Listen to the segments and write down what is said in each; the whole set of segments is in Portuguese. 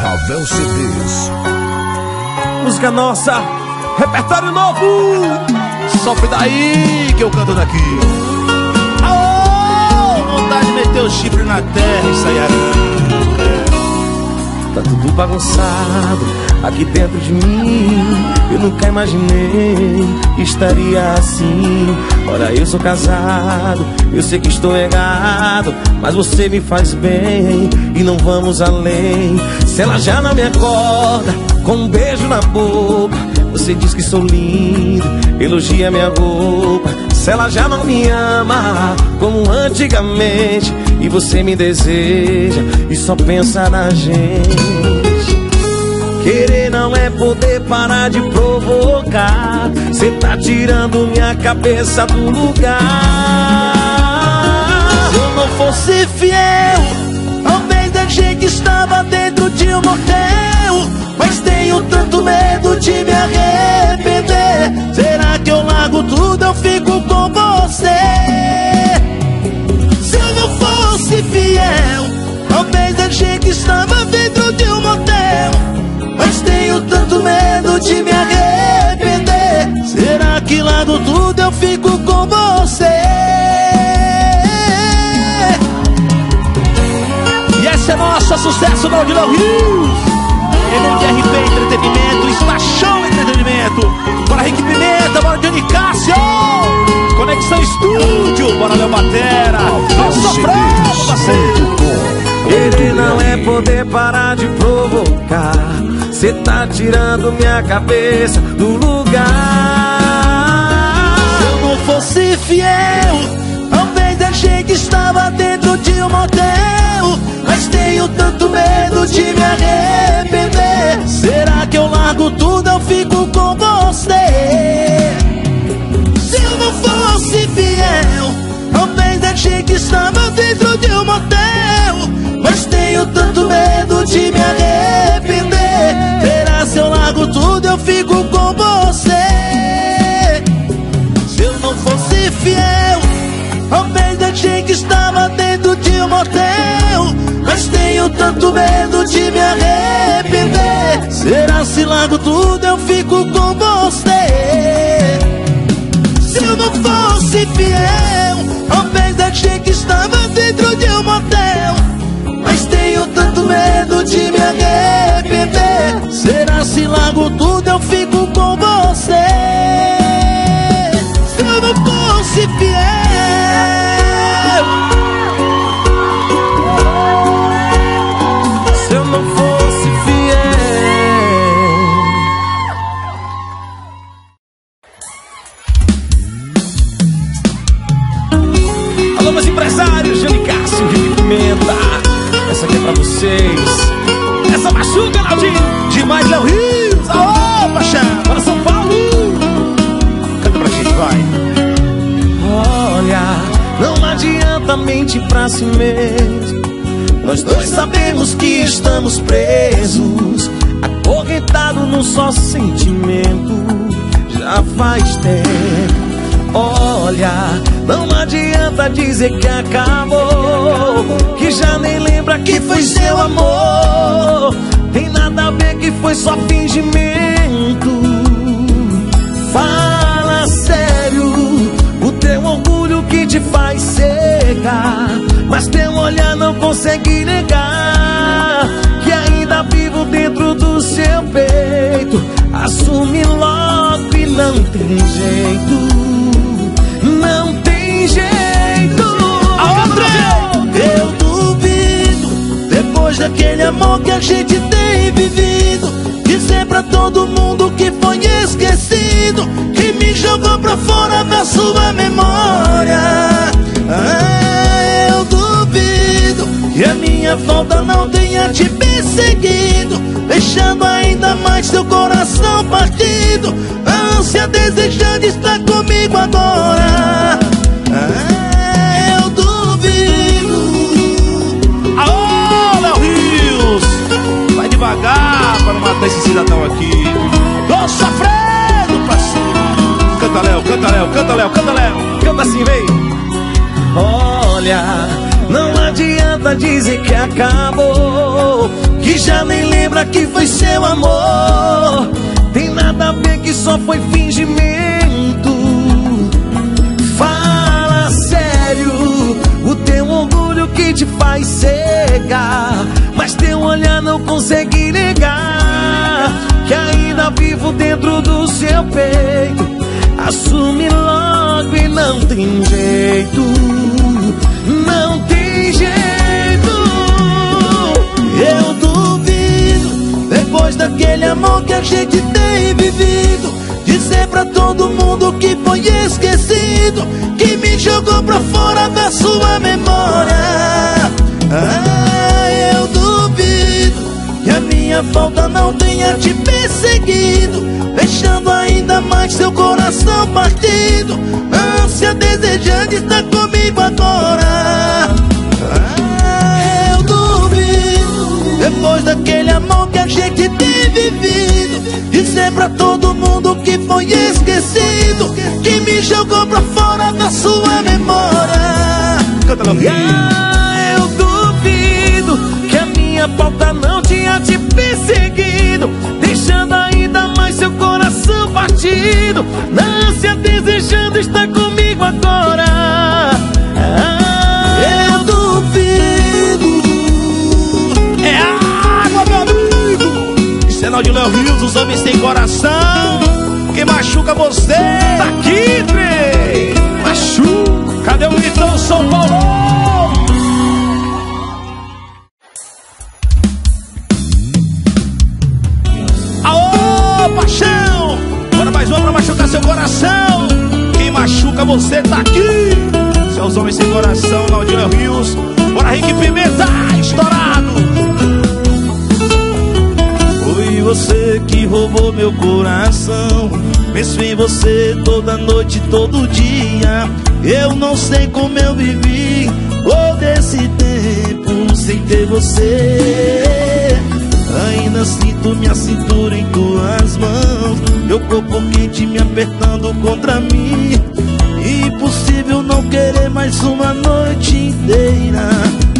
Ravel CDs. Música nossa, repertório novo. Sofre daí que eu canto daqui. Aô, vontade de meter o chifre na terra e sair. Tá tudo bagunçado aqui dentro de mim. Eu nunca imaginei que estaria assim. Ora, eu sou casado, eu sei que estou errado, mas você me faz bem e não vamos além. Se ela já não me acorda com um beijo na boca, você diz que sou lindo, elogia minha roupa. Se ela já não me ama como antigamente e você me deseja e só pensa na gente. Querer não é poder parar de provocar. Cê tá tirando minha cabeça do lugar. Se eu não fosse fiel, talvez a gente estava dentro de um motel. Mas tenho tanto medo de me arrepender. Será que eu largo tudo? Eu fico com você. Se eu não fosse fiel, talvez a gente estava dentro de um motel. Mas tenho tanto medo de me arrepender. Será que largo tudo? Eu fico com você. E esse é nosso sucesso no Rios. MDRP Entretenimento, Espaixão Entretenimento. Bora Rick Pimenta, bora Johnny Cássio. Conexão Estúdio, bora Léo Batera. Vamos sofrendo, parceiro. Ele não é poder parar de provocar. Cê tá tirando minha cabeça do lugar. Se eu não fosse fiel, talvez a gente estava dentro de um motel. Tenho tanto medo de me arrepender. Será que eu largo tudo? Eu fico com você. Se eu não fosse fiel, talvez a gente estava dentro de um motel. Mas tenho tanto medo de me arrepender. Será se eu largo tudo? Eu fico com você. Se eu não fosse fiel, talvez a gente estava dentro de um motel. Tenho tanto medo de me arrepender. Será se largo tudo? Eu fico com você. Se eu não fosse fiel, talvez a gente estava dentro de um motel. Mas tenho tanto medo de me arrepender. Será se largo tudo? Eu fico com você. Se eu não fosse fiel. Olha, não adianta dizer que acabou, que já nem lembra que foi seu amor. Tem nada a ver que foi só fingimento. Fala sério, o teu orgulho que te faz cegar. Mas teu olhar não consegue negar que ainda vivo dentro do seu peito. Assume logo não tem jeito. Não tem jeito. Eu duvido, depois daquele amor que a gente tem vivido, dizer pra todo mundo que foi esquecido, que me jogou pra fora da sua memória. Ah, eu duvido que a minha falta não tenha te perseguido, deixando ainda mais teu coração partido. A ânsia desejando estar comigo agora. Ah, eu duvido. Aô, Léo Rios! Vai devagar para não matar esse cidadão aqui. Tô sofrendo, parceiro. Canta, Léo, canta, Léo, canta, Léo, canta, Léo. Canta assim, vem. Olha, não adianta dizer que acabou, que já nem lembra que foi seu amor nada a ver que só foi fingimento. Fala sério O teu orgulho que te faz cegar Mas teu olhar não consegue negar Que ainda vivo dentro do seu peito. Assume logo e não tem jeito daquele amor que a gente tem vivido. Dizer pra todo mundo que foi esquecido Que me jogou pra fora da sua memória. Ah, eu duvido Que a minha falta não tenha te perseguido Deixando ainda mais seu coração partido. Ânsia desejando estar comigo agora. Ah, Eu duvido. Depois daquele amor Dizer pra todo mundo que foi esquecido Que me jogou pra fora da sua memória. Canta, ah, Eu duvido Que a minha falta não tinha te perseguido Deixando ainda mais seu coração partido. Na ânsia desejando estar comigo agora Os homens sem coração Que machuca você Tá aqui, trem Machuca Cadê o Vitão São Paulo? paixão. Bora mais uma pra machucar seu coração. Quem machuca você tá aqui. Seus homens sem coração, Laudinho Rios. Bora, Rick Pimenta, estourado. Você que roubou meu coração. Penso em você toda noite, todo dia. Eu não sei como eu vivi todo esse tempo sem ter você. Ainda sinto minha cintura em tuas mãos Meu corpo quente me apertando contra mim Impossível não querer mais uma noite inteira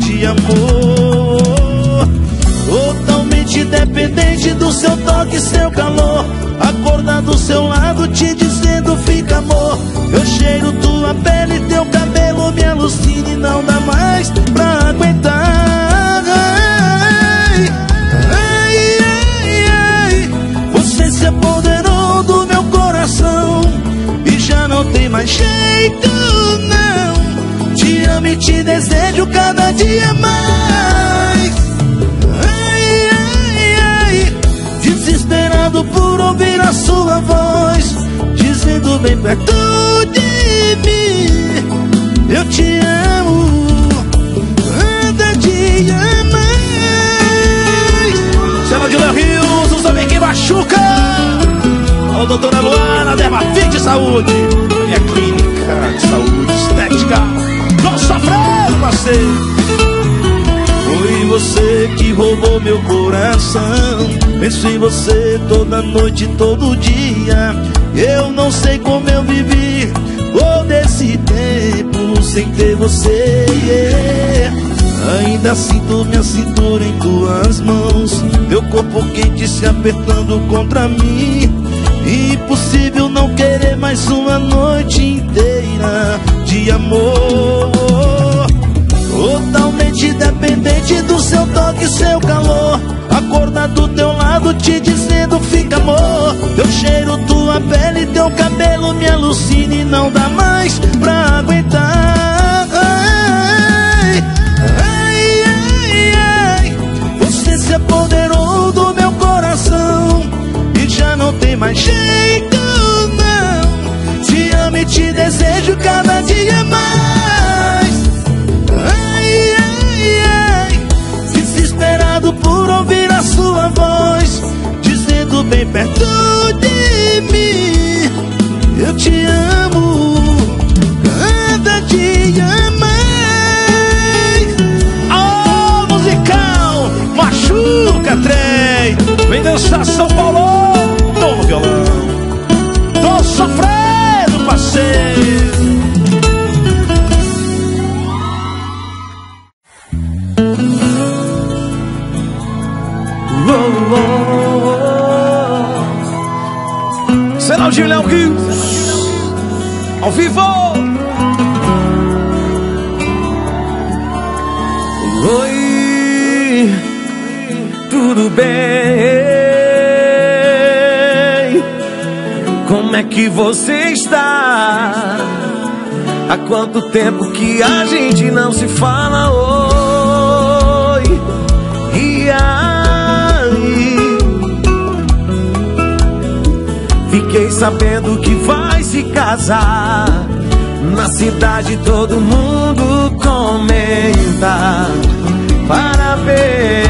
de amor Totalmente dependente do seu toque seu calor Acordar do seu lado te dizendo fica amor Eu cheiro tua pele, teu cabelo me alucina e não dá mais pra aguentar. Se apoderou do meu coração E já não tem mais jeito, não. Te amo e te desejo cada dia mais a sua voz Dizendo bem perto de mim. Eu te amo cada dia mais Cena de Rios, os homens que machuca. Alô, doutora Luana, Dermafite Saúde. Minha clínica de saúde estética. Não sofrendo, parceiro Foi você que roubou meu coração Penso em você toda noite, todo dia. Eu não sei como eu vivi Todo esse tempo sem ter você. Ainda sinto minha cintura em tuas mãos. Meu corpo quente se apertando contra mim. Impossível não querer mais uma noite inteira de amor. Totalmente dependente do seu toque e seu calor Acordar do teu lado te dizendo fica amor Eu cheiro tua pele, teu cabelo me alucina e não dá mais pra aguentar. Ai, ai, ai. Você se apoderou do meu coração E já não tem mais jeito não. Te amo e te desejo cada dia mais bem perto de mim. Eu te amo cada dia mais. Ô, musical, machuca trem. Vem dançar São Paulo, Será o Léo Rios. Ao vivo. Oi, tudo bem? Como é que você está? Há quanto tempo que a gente não se fala? Oi, sabendo que vai se casar. Na cidade todo mundo comenta. Parabéns.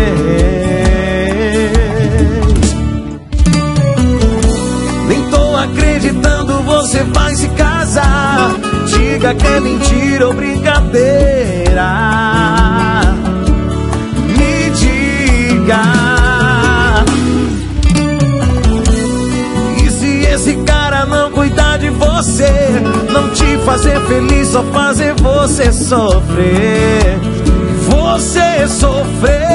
acreditando você vai se casar. Diga que é mentira ou brincadeira. Me diga. Você, não te fazer feliz, só fazer você sofrer. Você sofrer.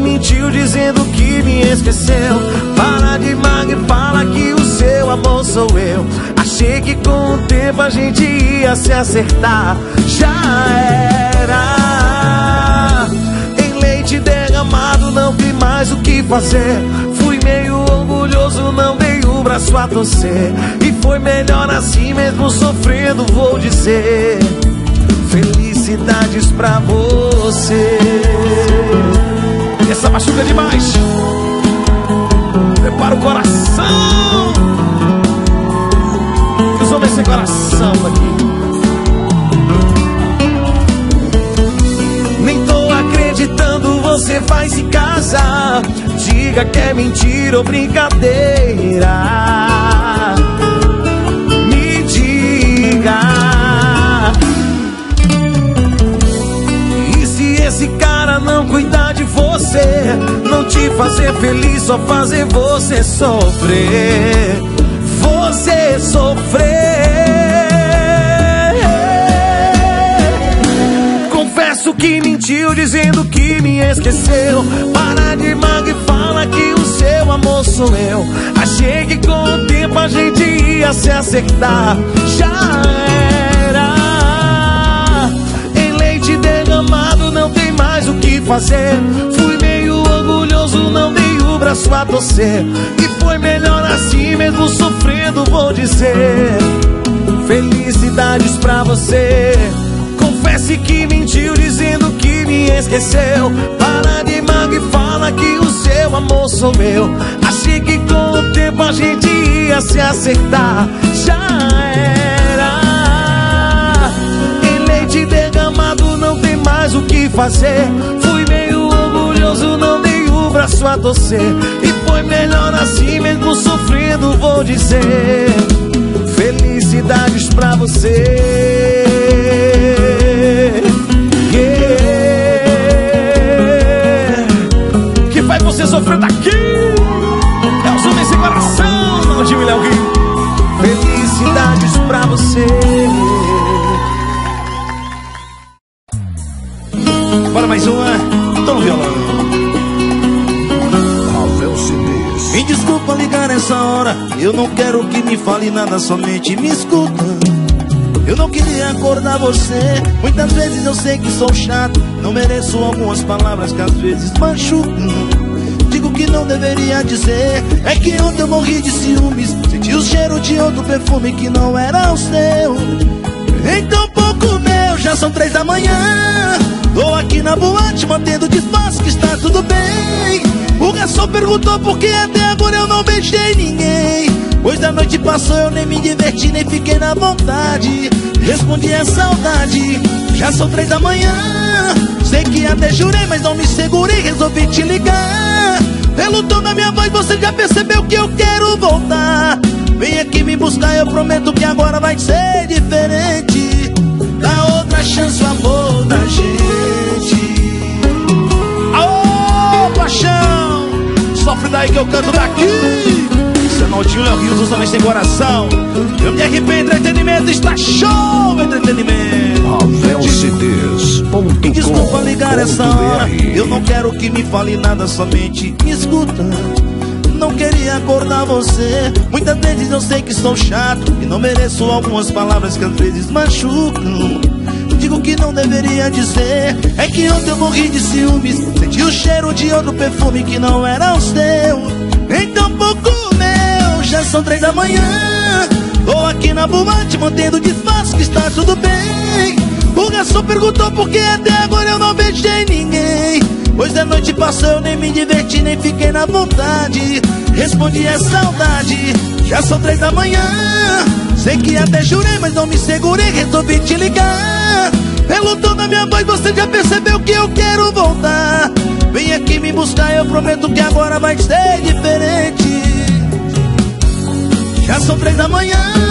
mentiu dizendo que me esqueceu. Para de mago e fala que o seu amor sou eu. Achei que com o tempo a gente ia se acertar. Já era. Em leite derramado não vi mais o que fazer orgulhoso, não dei o braço a torcer E foi melhor assim mesmo sofrendo, vou dizer Felicidades pra você essa machuca demais. Prepara o coração. Que os homens sem coração aqui. Nem tô acreditando, você vai se casar. Diga que é mentira ou brincadeira. Me diga. E se esse cara não cuidar de você, não te fazer feliz, só fazer você sofrer. Você sofrer. Confesso que mentiu dizendo que me esqueceu. Para de mago e fala que o seu amor sou eu. Achei que com o tempo a gente ia se acertar. Já era. Em leite derramado não tem mais o que fazer. Fui meio orgulhoso, não dei o braço a torcer. E foi melhor assim, mesmo sofrendo, vou dizer. Felicidades pra você. Confesse que mentiu dizendo que me esqueceu. Para de mago e fala que o seu amor sou meu. Achei que com o tempo a gente ia se acertar. Já era. Em leite derramado não tem mais o que fazer orgulhoso, não dei o braço a torcer. E foi melhor assim, mesmo sofrendo, vou dizer. Felicidades pra você. Você sofrer daqui? É os homens sem coração, não de William Felicidades pra você. Bora mais uma no violão. Me desculpa ligar nessa hora. Eu não quero que me fale nada, somente me escuta. Eu não queria acordar você. Muitas vezes eu sei que sou chato. Não mereço algumas palavras que às vezes machucam. Digo que não deveria dizer. É que ontem eu morri de ciúmes. Senti o cheiro de outro perfume que não era o seu. Então pouco meu, já são três da manhã. Tô aqui na boate mantendo disfarce que está tudo bem O garçom perguntou por que até agora eu não beijei ninguém Pois a noite passou eu nem me diverti nem fiquei na vontade Respondi a saudade, já são três da manhã Sei que até jurei mas não me segurei, resolvi te ligar Pelo tom da minha voz você já percebeu que eu quero voltar. Vem aqui me buscar, eu prometo que agora vai ser diferente. Dá outra chance o amor da gente. Aô, paixão Sofre daí que eu canto daqui. Senaldinho Léo Rios, os homens sem coração. MRP Entretenimento está show Entretenimento RavelCDs.com pra ligar essa hora. Eu não quero que me fale nada, somente me escuta. Não queria acordar você. Muitas vezes eu sei que sou chato E não mereço algumas palavras que às vezes machucam. Digo que não deveria dizer. É que ontem eu morri de ciúmes. Senti o cheiro de outro perfume que não era o seu. Então pouco meu Já são três da manhã. Tô aqui na boate mantendo disfarce que está tudo bem O garçom perguntou por que até agora eu não beijei ninguém. Pois a noite passou, eu nem me diverti, nem fiquei na vontade. Respondi é saudade, já são três da manhã. Sei que até jurei, mas não me segurei, resolvi te ligar. Pelo tom da minha voz você já percebeu que eu quero voltar? Vem aqui me buscar, eu prometo que agora vai ser diferente. Já são três da manhã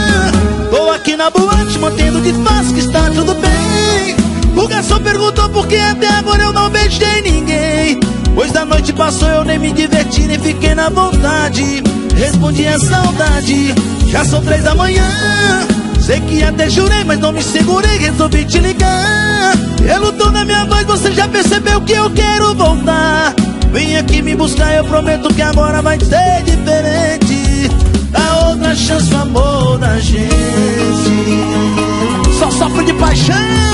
aqui na boate, mantendo disfarce que está tudo bem. O garçom perguntou por que até agora eu não beijei ninguém. Pois da noite passou eu nem me diverti nem fiquei na vontade. Respondi a saudade, já são três da manhã. Sei que até jurei, mas não me segurei, resolvi te ligar. Pelo tom da minha voz você já percebeu que eu quero voltar. Vem aqui me buscar, eu prometo que agora vai ser diferente outra chance, o amor da gente Só sofre de paixão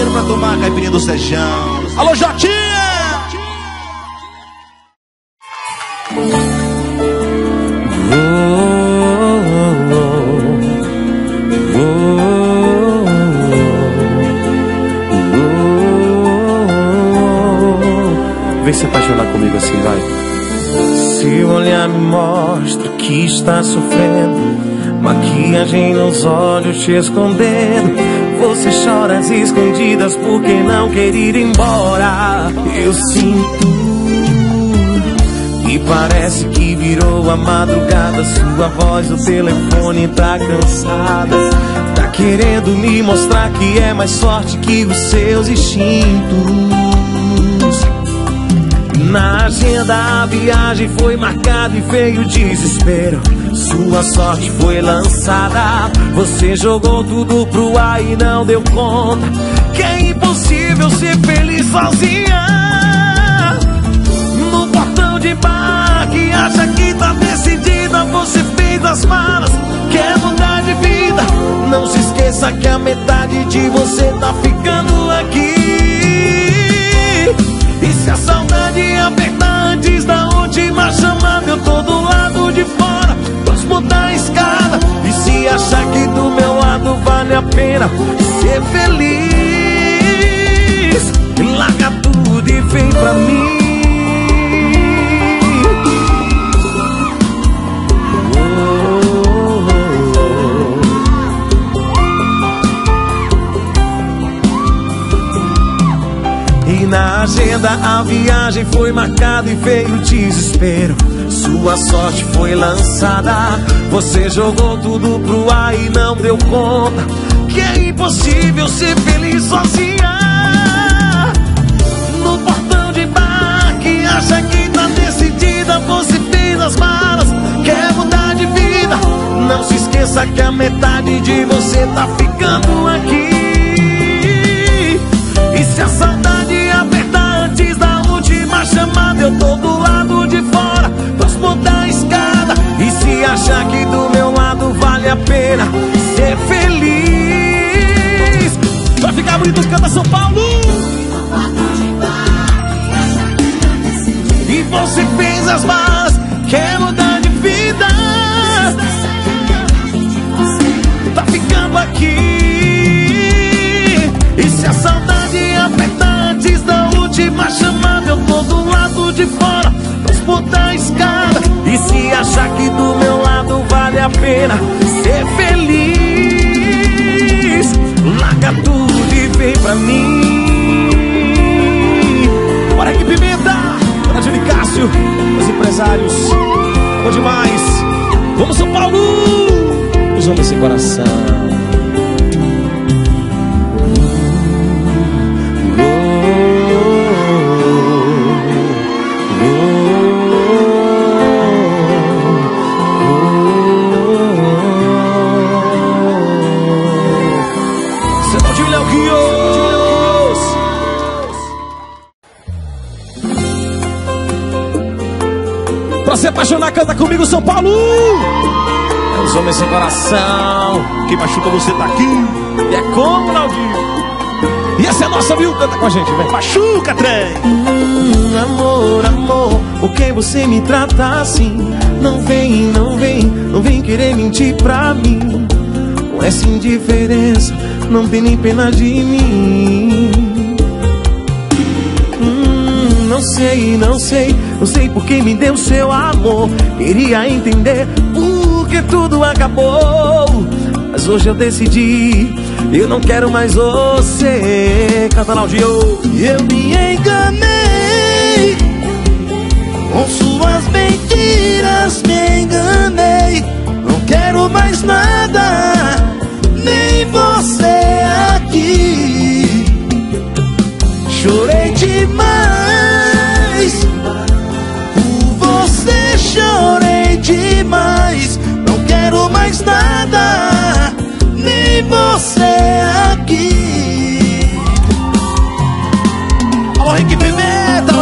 dinheiro pra tomar a caipirinha do Sejão. Alô, Jotinha! Vem se apaixonar comigo assim, vai. Se o olhar me mostra que está sofrendo Maquiagem nos olhos te escondendo você chora às escondidas porque não quer ir embora. Eu sinto. E parece que virou a madrugada. Sua voz no telefone tá cansada. Tá querendo me mostrar que é mais forte que os seus instintos. Na agenda a viagem foi marcada e veio o desespero. Sua sorte foi lançada. Você jogou tudo pro ar e não deu conta. Que é impossível ser feliz sozinha. No portão de bar que acha que tá decidida. Você fez as malas, quer mudar de vida. Não se esqueça que a metade de você tá ficando aqui. E se a saudade apertar antes da última chamada, eu tô do lado de fora, próximo da escada. E se achar que do meu lado vale a pena ser feliz, larga tudo e vem pra mim. Agenda a viagem foi marcada e veio o desespero. Sua sorte foi lançada, você jogou tudo pro ar e não deu conta. Que é impossível ser feliz sozinha. No portão de bar que acha que tá decidida, você fez as malas, quer mudar de vida. Não se esqueça que a metade de você tá ficando aqui. E se a saudade chamada, eu tô do lado de fora, próximo da escada. E se achar que do meu lado vale a pena ser feliz, vai ficar bonito, canta São Paulo. E você fez as más, quer mudar de vida. Tá ficando aqui. E se a saudade antes da última chamada, eu tô do lado de fora, próximo da escada. E se achar que do meu lado vale a pena ser feliz, larga tudo e vem pra mim. Bora que pimenta, Dona Júlia Cássio, os empresários, bom demais. Vamos São Paulo, os homens sem coração. Comigo, São Paulo! É os homens sem coração. Quem machuca você tá aqui. E é como, Naldinho? E essa é a nossa, viu? Canta com a gente, vem. Machuca, trem! Hum, amor, amor, por que você me trata assim? Não vem, não vem, não vem querer mentir pra mim. Com essa indiferença, não tem nem pena de mim. Hum, não sei, não sei, não sei por que me deu seu amor. Queria entender por que tudo acabou. Mas hoje eu decidi eu não quero mais você. Canta Naldinho Eu me enganei Com suas mentiras me enganei. Não quero mais nada Nem você aqui. Chorei demais demais Não quero mais nada Nem você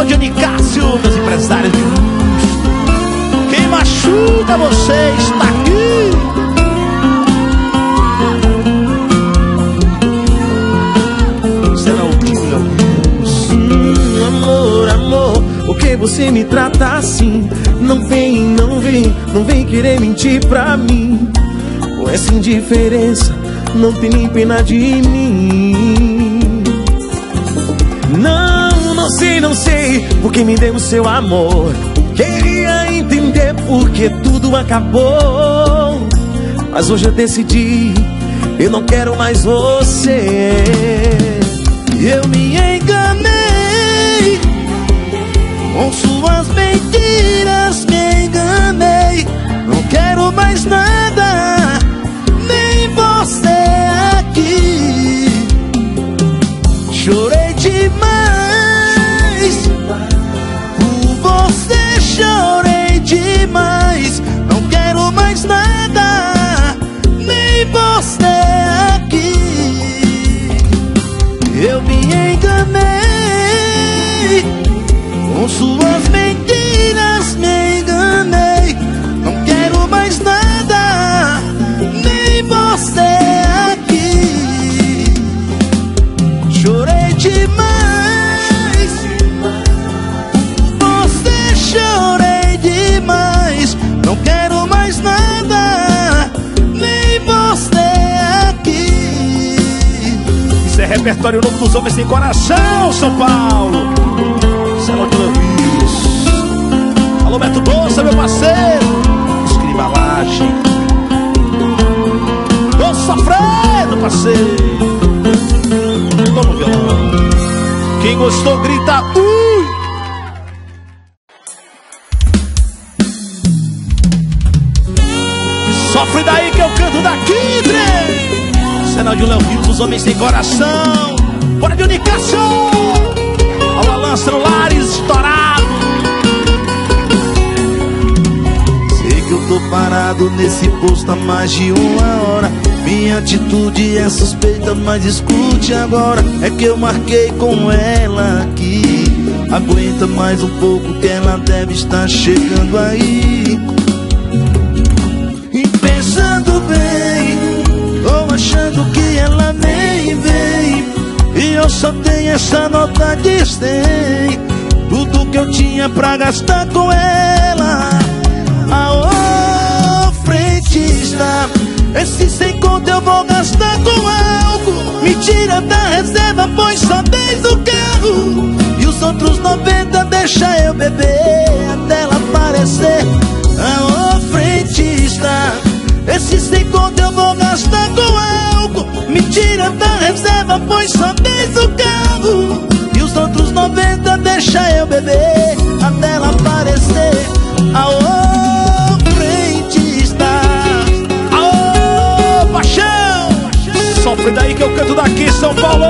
Johnny Cássio, meus empresários de luxo. Quem machuca você está aqui. Que hum, você me trata assim? Não vem, vem, não vem querer mentir pra mim. Com essa indiferença, não tem nem pena de mim. Não não sei, não sei porque me deu o seu amor. Queria entender porque tudo acabou. Mas hoje eu decidi, eu não quero mais você. Eu me enganei com suas mentiras, mais nada, nem você aqui. Chorei demais. demais Não quero mais nada Nem você aqui Eu me enganei Com suas mentiras me enganei Não quero mais nada repertório novo dos homens sem coração, São Paulo. Céu de Luiz. Alô, Beto Bolsa, meu parceiro. Escriba laje. Tô sofrendo, parceiro. Tô no violão. Quem gostou, grita ui. Homens sem coração. Bora de Unicação! Alô, Alan celulares estourado. Sei que eu tô parado nesse posto há mais de uma hora. Minha atitude é suspeita, mas escute agora. É que eu marquei com ela aqui. Aguenta mais um pouco que ela deve estar chegando aí. Vem E eu só tenho essa nota de 100 Tudo que eu tinha pra gastar com ela Aô, frentista Esse sem conta eu vou gastar com algo. Me tira da reserva, pois só tens o carro. E os outros 90 deixa eu beber Até ela aparecer. Aô, frentista esse sem conta eu vou gastar com algo Me tira da reserva, pois só tens o carro. E os outros 90 deixa eu beber. Até ela aparecer. Aô, frente está. Aô, paixão. Sofre daí que eu canto daqui, São Paulo.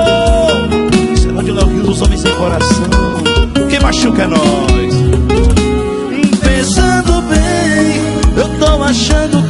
Será de Léo Rio dos Homens Sem Coração. Quem machuca é nós. Pensando bem Eu tô achando que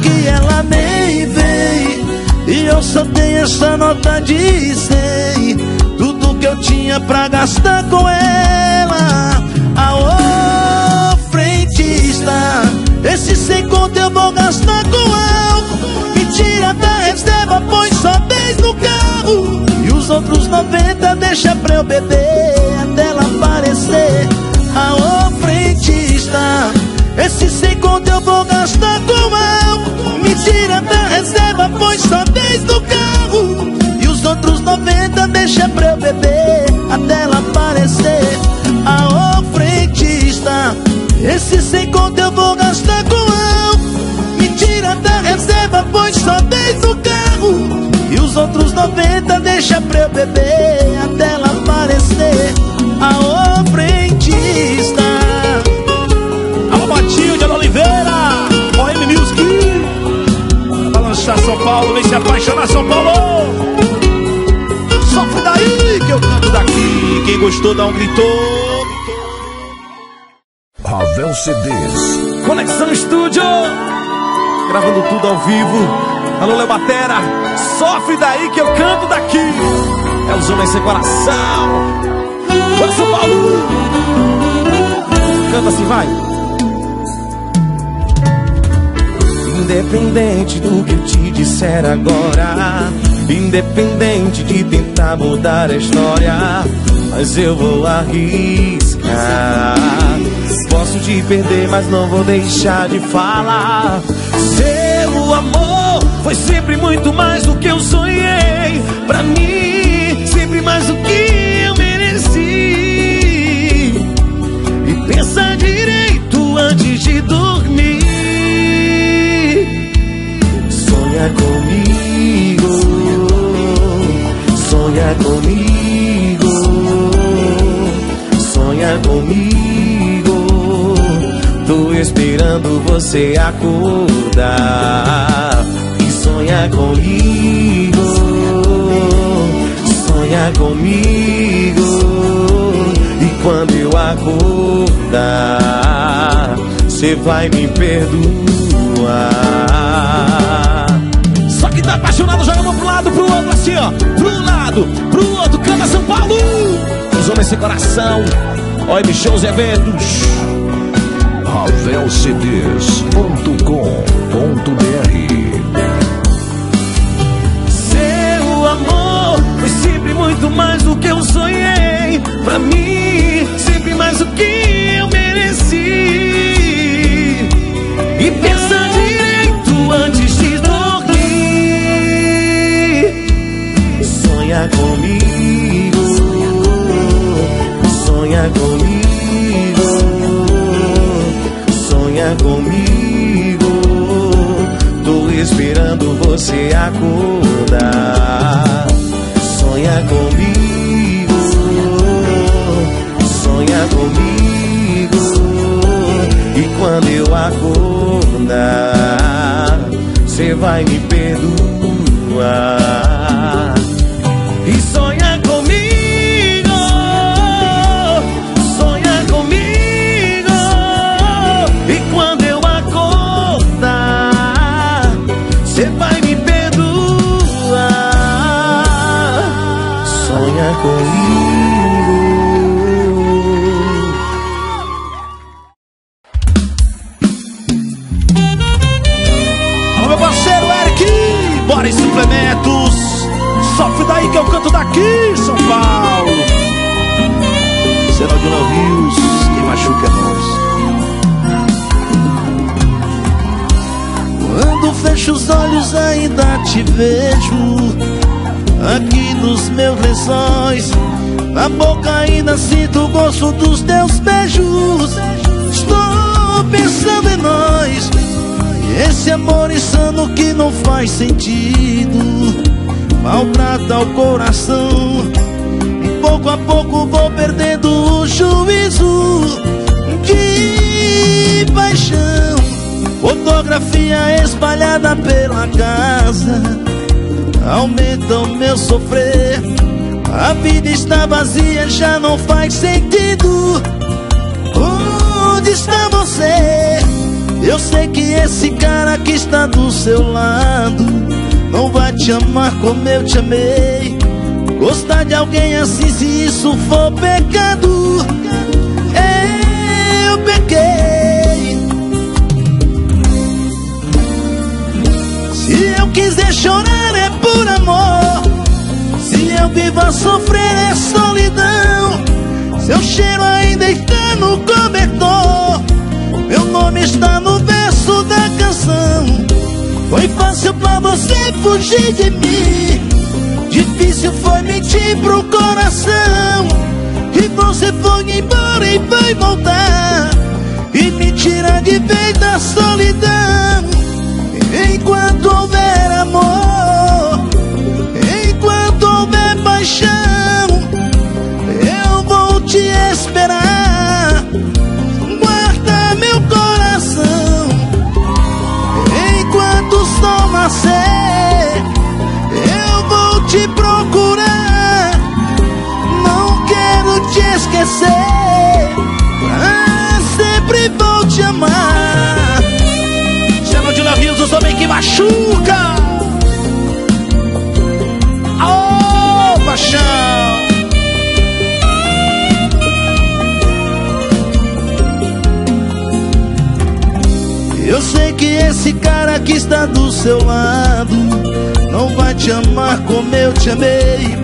eu só tenho essa nota de 100 Tudo que eu tinha pra gastar com ela Aô, frentista Esse sem conto eu vou gastar com álcool. Me tira da reserva, põe só 10 no carro. E os outros 90 deixa pra eu beber Até ela aparecer. Aô, frentista esse sem conto eu vou gastar com álcool Me tira da reserva, pois só vez no carro. E os outros 90 deixa pra eu beber Até ela aparecer. Aô, frentista Esse sem conto eu vou gastar com álcool Me tira da reserva, pois só vez no carro. E os outros 90 deixa pra eu beber Até ela aparecer apaixonar São Paulo Sofre daí que eu canto daqui Quem gostou dá um grito Ravel CDs. Conexão Estúdio, gravando tudo ao vivo. Alô, Léo Batera, sofre daí que eu canto daqui. É os homens sem coração. Bora, São Paulo! Canta assim, vai. Independente do que eu te disser agora, independente de tentar mudar a história, mas eu vou arriscar. Posso te perder, mas não vou deixar de falar. Seu amor foi sempre muito mais do que eu sonhei. Pra mim, sempre mais do que eu mereci. E pensa direito antes de dormir. Sonha comigo, sonha comigo, sonha comigo. Tô esperando você acordar e sonha comigo, sonha comigo. E quando eu acordar, você vai me perdoar. Só que tá apaixonado, joga a mão pro lado, pro outro, assim, ó. Pro lado, pro outro, canta São Paulo. Os homens sem coração, OM Shows e Eventos. ravelcds.com.br Seu amor foi sempre muito mais do que eu sonhei. Pra mim, sempre mais do que Sonha comigo, sonha comigo, sonha comigo. Tô esperando você acordar. Sonha comigo, sonha comigo. E quando eu acordar, você vai me perdoar. Alô, meu parceiro Eric Bora em suplementos. Sofre daí que eu canto daqui, São Paulo. Será de Rios Quem machuca é nós. Quando fecho os olhos ainda te vejo Aqui nos meus lençóis Na boca ainda sinto o gosto dos teus beijos. Estou pensando em nós esse amor insano que não faz sentido. Maltrata o coração E pouco a pouco vou perdendo o juízo De paixão. Fotografia espalhada pela casa Aumenta o meu sofrer. A vida está vazia, já não faz sentido. Onde está você? Eu sei que esse cara que está do seu lado Não vai te amar como eu te amei. Gostar de alguém assim, se isso for pecado Eu pequei. Se eu quiser chorar é por amor. Se eu vivo sofrer é solidão. Seu cheiro ainda está no cobertor. Meu nome está no verso da canção. Foi fácil pra você fugir de mim. Difícil foi mentir pro coração. E você foi embora e vai voltar. E me tirar de vez da solidão. Enquanto houver amor paixão. Eu vou te esperar. Guarda meu coração. Enquanto o sol nascer Eu vou te procurar. Não quero te esquecer. Sempre vou te amar. Chama de navios, os homens que machuca. Paixão. Eu sei que esse cara que está do seu lado Não vai te amar como eu te amei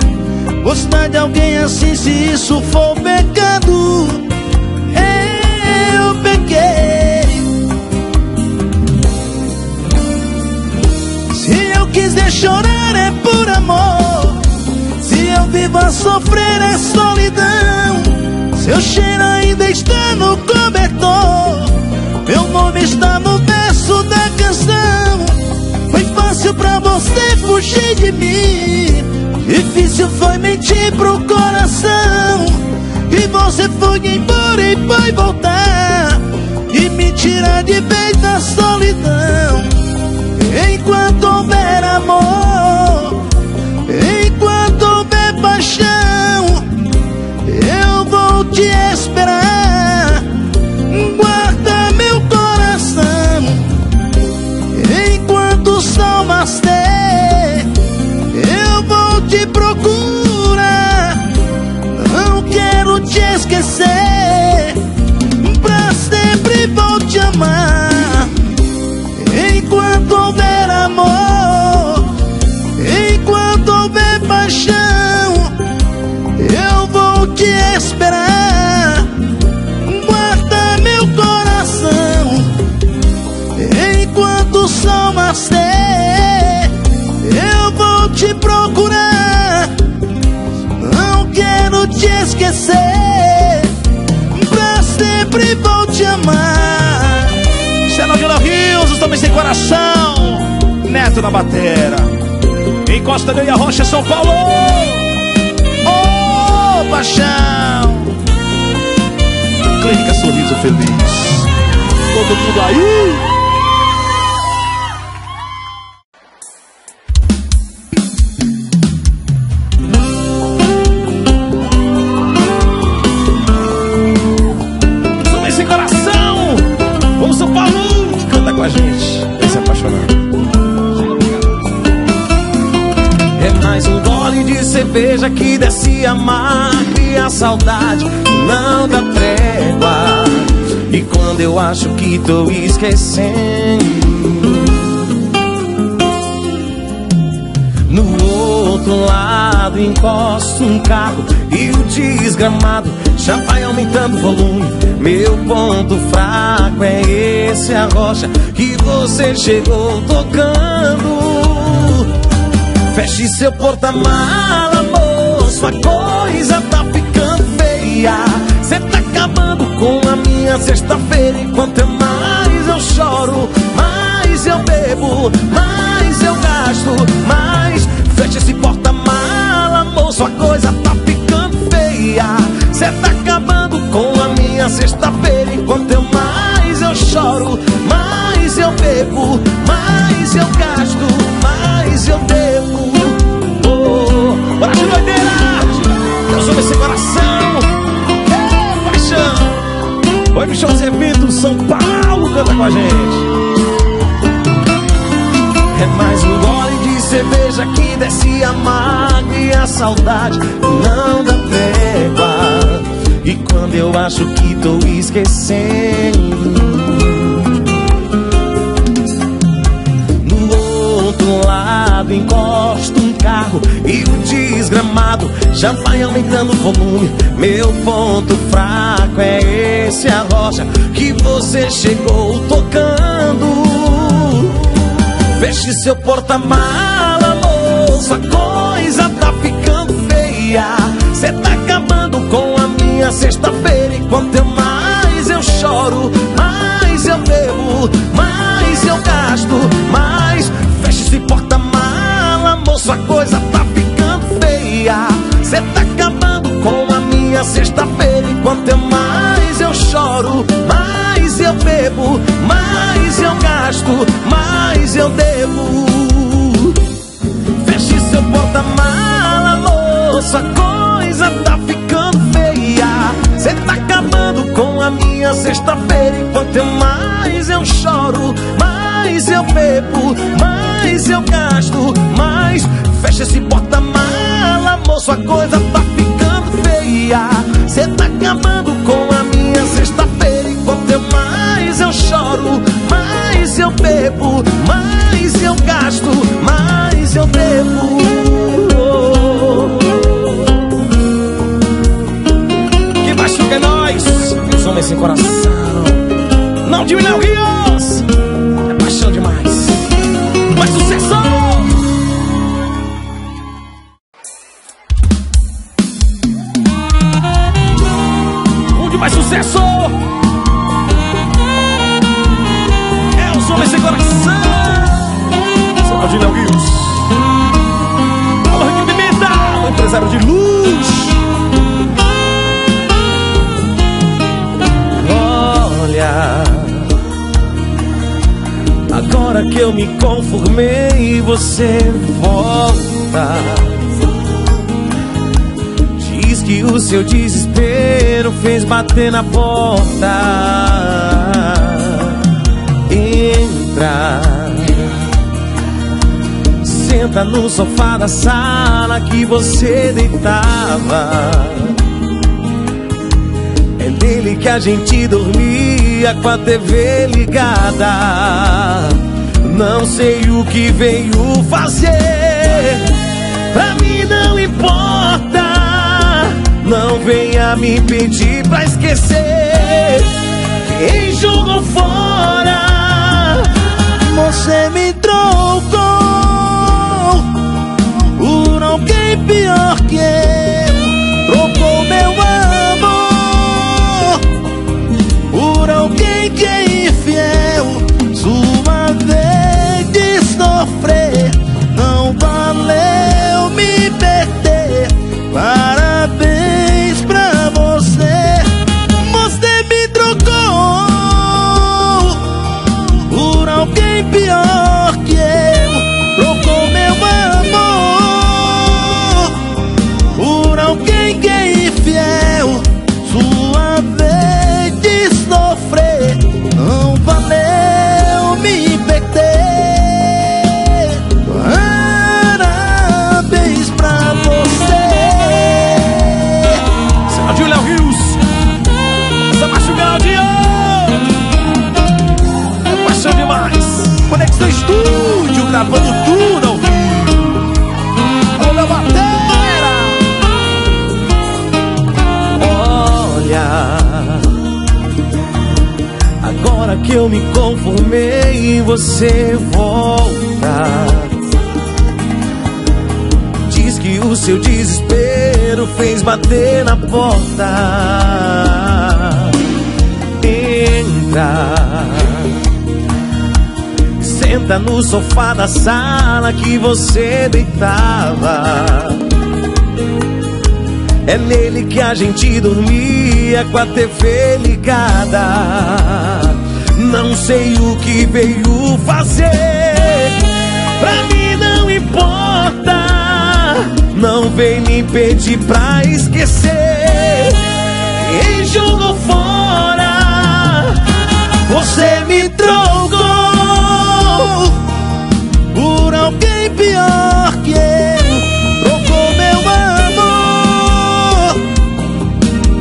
Gostar de alguém assim se isso for pecado está no cobertor. Meu nome está no verso da canção. Foi fácil pra você fugir de mim. Difícil foi mentir pro coração. E você foi embora e vai voltar. E me tirar de vez da solidão. Enquanto houver amor Enquanto houver paixão paixão. Eu vou te esperar. Guarda meu coração. Enquanto o sol nascer Eu vou te procurar. Não quero te esquecer. Pra sempre vou te amar. Chama de navios, os homens sem coração. Neto na batera. Encosta Ganha Rocha, São Paulo. Ô, paixão. Clínica Sorriso Feliz. Todo mundo aí. Que desce a marca e a saudade não dá trégua. E quando eu acho que tô esquecendo, no outro lado encosto um carro e o desgramado já vai aumentando o volume. Meu ponto fraco é esse a rocha que você chegou tocando. Feche seu porta-mala, moço, a coisa tá ficando feia. Cê tá acabando com a minha sexta-feira. Enquanto eu mais eu choro, mais eu bebo, mais eu gasto, mais. Feche esse porta-mala, moço, a coisa tá ficando feia. Cê tá acabando com a minha sexta-feira. Enquanto eu mais eu choro, mais eu bebo, mais eu gasto, mais eu devo. São Paulo, canta com a gente! É mais um gole de cerveja que desce a mágoa e a saudade não dá trégua. E quando eu acho que tô esquecendo, no outro lado encosta um carro e o desgramado já vai aumentando o volume. Meu ponto fraco é esse a rocha que você chegou tocando. Feche seu porta-mala, moça, coisa tá ficando feia. Cê tá acabando com a minha sexta-feira. Enquanto eu mais eu choro, mais eu bebo, mais eu gasto, mais porta-mala, moça, a coisa tá ficando feia. Cê tá acabando com a minha sexta-feira. Enquanto eu mais eu choro, mais eu bebo, mais eu gasto, mais eu devo. Feche seu porta-mala, moça, a coisa tá ficando feia. Cê tá acabando com a minha sexta-feira. Enquanto eu mais eu choro, mais eu bebo, mais eu gasto, mais. Fecha esse porta-mala, moço, a coisa tá ficando feia. Cê tá acabando com a minha sexta-feira. Enquanto eu mais eu choro, mais eu bebo, mais eu gasto, mais eu devo. Que machuca é nós, os homens sem coração. Não diminui o Rios, Mais sucesso! Um de mais sucesso! É os homens sem coração! São de Léo o empresário de luz. Agora que eu me conformei, você volta. Diz que o seu desespero fez bater na porta. Entra. Senta no sofá da sala que você deitava. É nele que a gente dormia com a TV ligada. Não sei o que veio fazer, pra mim não importa. Não venha me pedir pra esquecer quem jogou fora. Você me trocou por alguém pior perder. Parabéns que eu me conformei, você volta. Diz que o seu desespero fez bater na porta. Entra. Senta no sofá da sala que você deitava. É nele que a gente dormia com a TV ligada. Não sei o que veio fazer, pra mim não importa. Não vem me pedir pra esquecer. Quem jogou fora? Você me trocou por alguém pior que eu. Trocou meu amor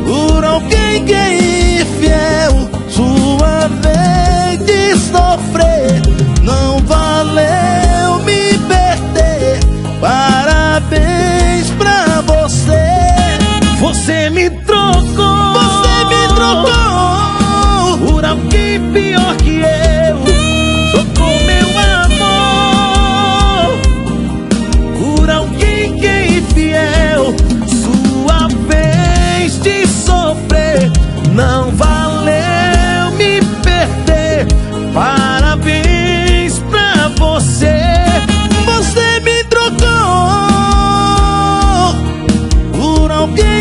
por alguém que é sofrer. Não valeu me perder. Parabéns pra você. Você me trocou. Você me trocou por alguém pior que eu.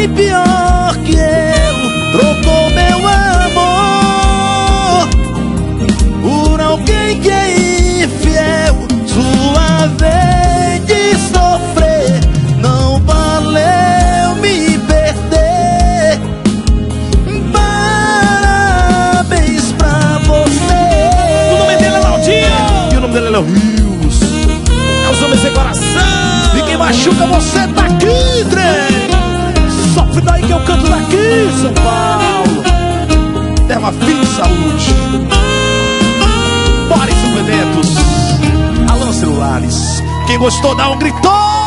Pior que eu. Trocou meu amor por alguém que é infiel. Sua vez de sofrer não valeu me perder. Parabéns pra você. O nome dele é Laudinho. E o nome dele é Léo Rios. É os homens sem coração. E quem machuca você tá aqui, trem. Daí que eu canto daqui, São Paulo. Terra Fim Saúde. Bora em suplementos. Alan Celulares. Quem gostou, dá um gritão.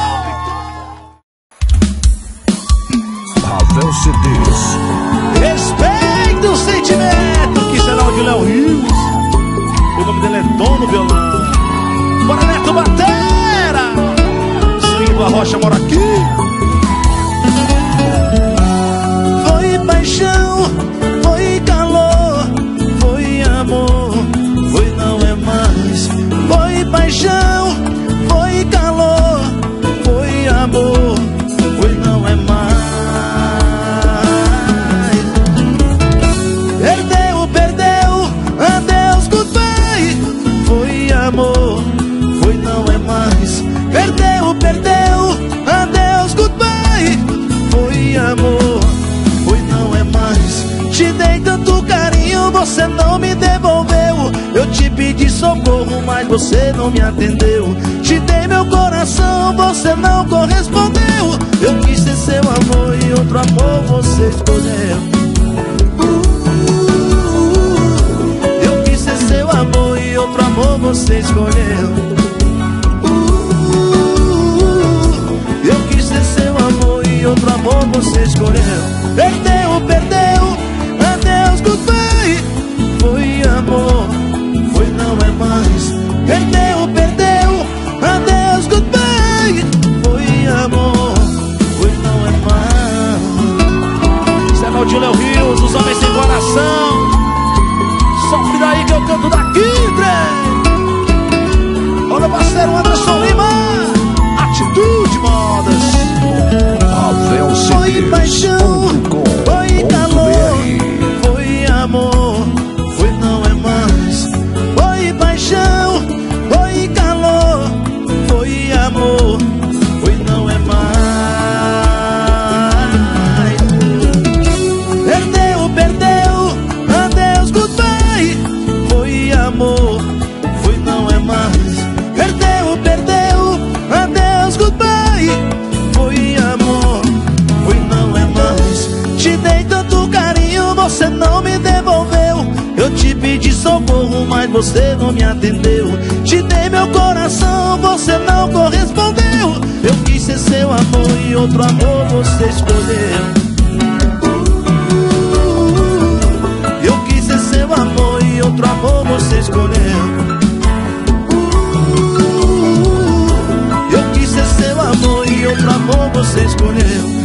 Socorro, mas você não me atendeu. Te dei meu coração, você não correspondeu. Eu quis ser seu amor e outro amor você escolheu. Eu quis ser seu amor e outro amor você escolheu. Eu quis ser seu amor e outro amor você escolheu. Perdeu, perdeu, eu canto daqui, trem. Olha parceiro Anderson Lima. Atitude Modas. Ravel você não me devolveu. Eu te pedi socorro, mas você não me atendeu. Te dei meu coração, você não correspondeu. Eu quis ser seu amor e outro amor você escolheu. Eu quis ser seu amor e outro amor você escolheu. Eu quis ser seu amor e outro amor você escolheu.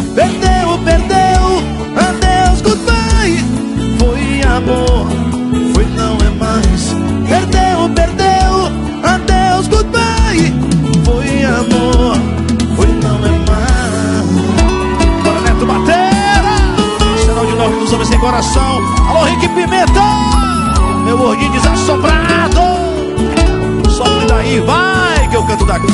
Sinal de Léo Rios, os homens sem coração. Alô, Rick Pimenta. Meu gordinho desassombrado. Sofre daí, vai que eu canto daqui.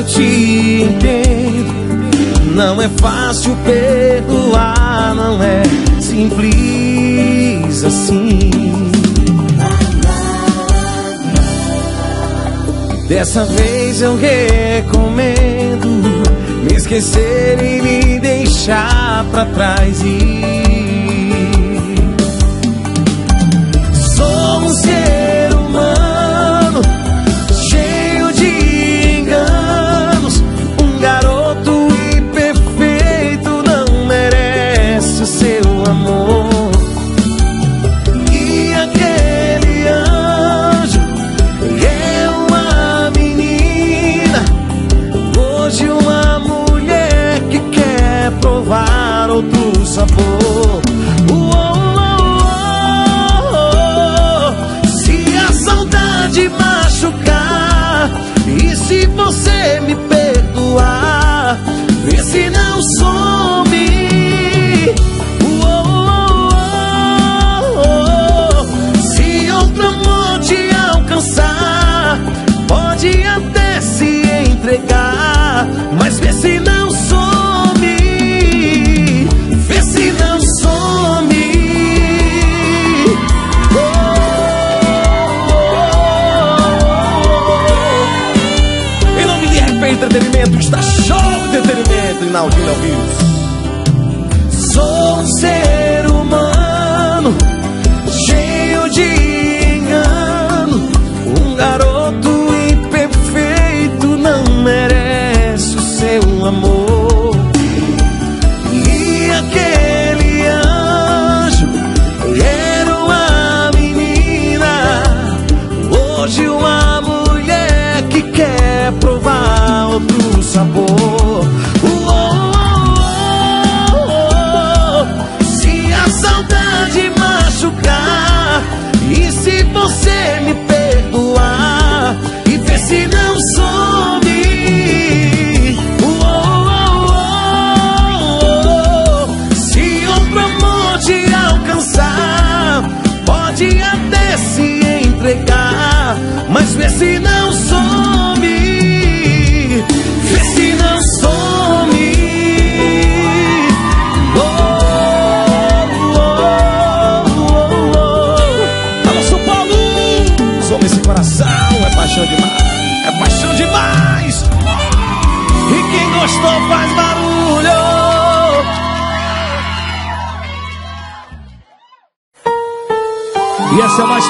Eu te entendo. Não é fácil perdoar, não é simples assim. Dessa vez eu recomendo me esquecer e me deixar pra trás e e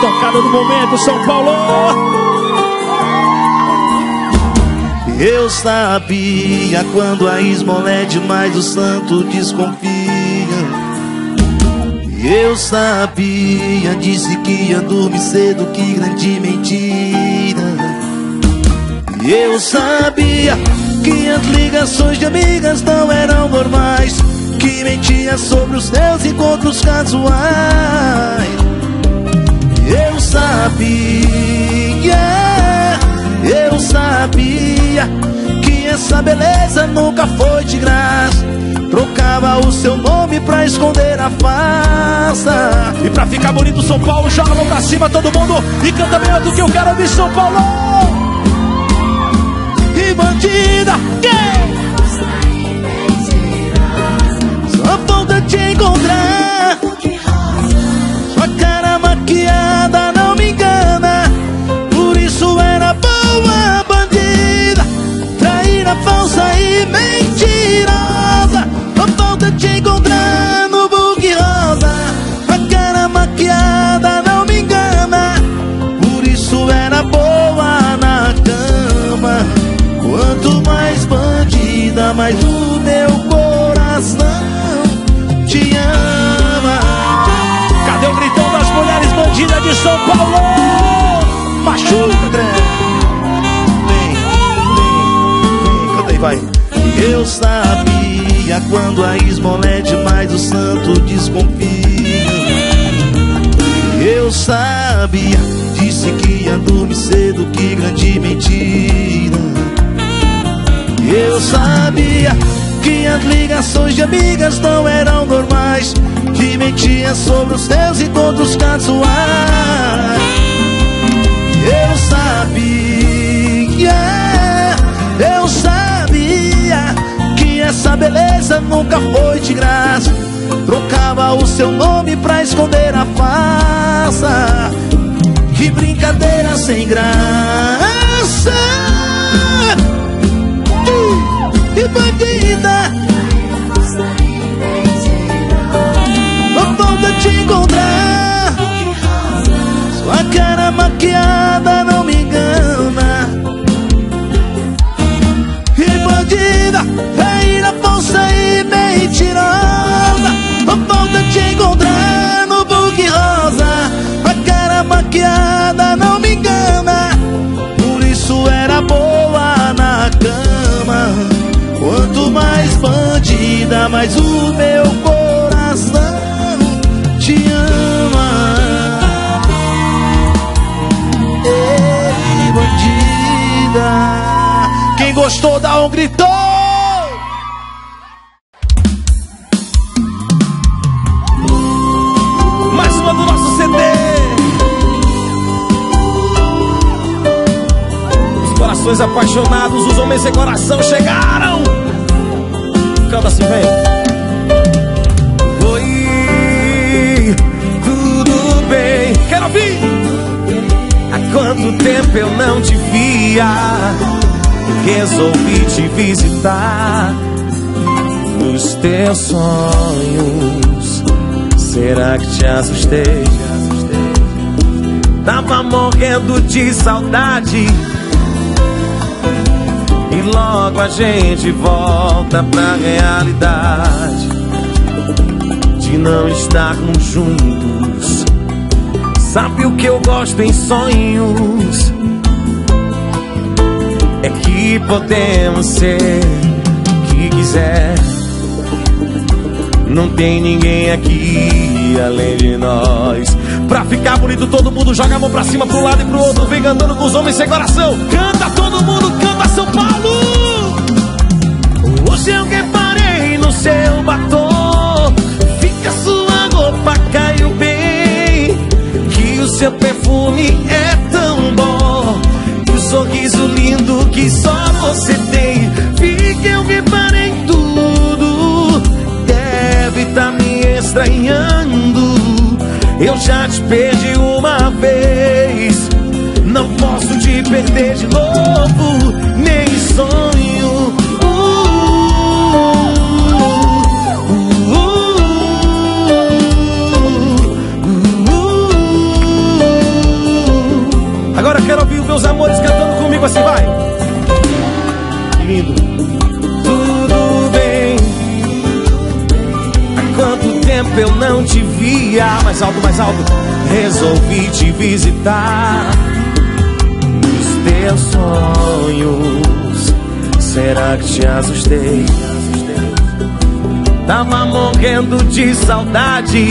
tocada do momento, São Paulo. Eu sabia quando a esmola é demais o santo desconfia. Eu sabia, disse que ia dormir cedo, que grande mentira. Eu sabia que as ligações de amigas não eram normais, que mentia sobre os seus encontros casuais. Eu sabia, eu sabia que essa beleza nunca foi de graça. Trocava o seu nome pra esconder a farsa. E pra ficar bonito, São Paulo, joga a mão pra cima todo mundo e canta bem alto que eu quero ouvir São Paulo. E bandida, só falta te encontrar. Sua cara maquiada era boa bandida. Traíra falsa e mentirosa. Só falta te encontrar no buque rosa. Sua cara maquiada não me engana. Por isso era boa na cama. Quanto mais bandida, mais o meu coração te ama. Cadê o gritão das mulheres bandidas de São Paulo? Machuca, André. Vem, vem, vem, canta aí, vai. Eu sabia quando a esmola é demais, o santo desconfia. Eu sabia, disse que ia dormir cedo, que grande mentira. Eu sabia que as ligações de amigas não eram normais, que mentia sobre os seus encontros casuais. seu nome pra esconder a farsa. Que brincadeira sem graça. Uh, que bandida. Não volta te encontrar. Sua cara maquiada. Bandida, mais o meu coração te ama Ei, bandida Quem gostou, dá um grito. Mais uma do nosso CD. Os corações apaixonados, os homens sem coração chegaram. Canta assim, vem. Oi, tudo bem? Quero ouvir. Há quanto tempo eu não te via? Resolvi te visitar nos teus sonhos. Será que te assustei? Tava morrendo de saudade. Logo a gente volta pra realidade de não estarmos juntos. Sabe o que eu gosto em sonhos? É que podemos ser que quiser. Não tem ninguém aqui além de nós. Pra ficar bonito, todo mundo joga a mão pra cima, pro lado e pro outro. Vem cantando com os homens sem coração. Canta todo mundo, canta São Paulo. Hoje eu reparei no seu batom. Fica sua roupa, caiu bem. Que o seu perfume é tão bom. E o sorriso lindo que só você tem. Fica, eu reparei Mais alto, mais alto. Resolvi te visitar nos teus sonhos. Será que te assustei? Tava morrendo de saudade.